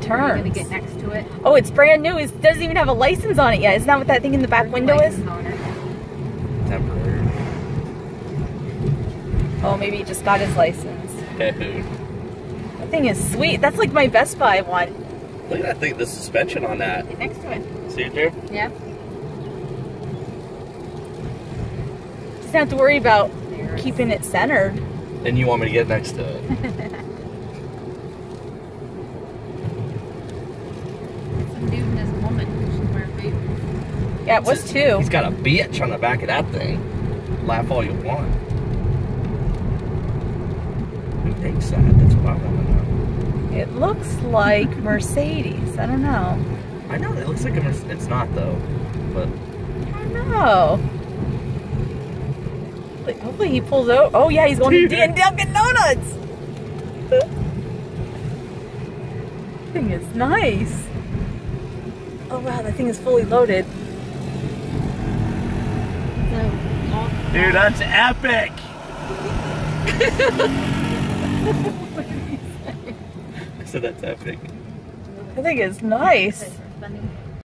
definitely Are you gonna get next to it? Oh, it's brand new. It doesn't even have a license on it yet. Isn't that what that thing in the back window is? License on it. Temporary. Oh, maybe he just got his license. Dude. That thing is sweet. That's like my Best Buy one. Look at that thing, the suspension on that. Get next to it. See it there? Yeah. Just have to worry about There. keeping it centered. And you want me to get next to it. dude and his woman. She's wearing boots. Yeah, it was two. He's got a bitch on the back of that thing. Laugh all you want. Who thinks that? That's what I want to know. It looks like Mercedes. I don't know. I know it looks like a Mercedes. It's not though. But I don't know. Like, Hopefully he pulls out. Oh yeah, he's going to Dan Dunkin' Donuts. thing is nice. Oh wow, that thing is fully loaded. Dude, that's epic. I said that's epic. I think it's nice. Funny.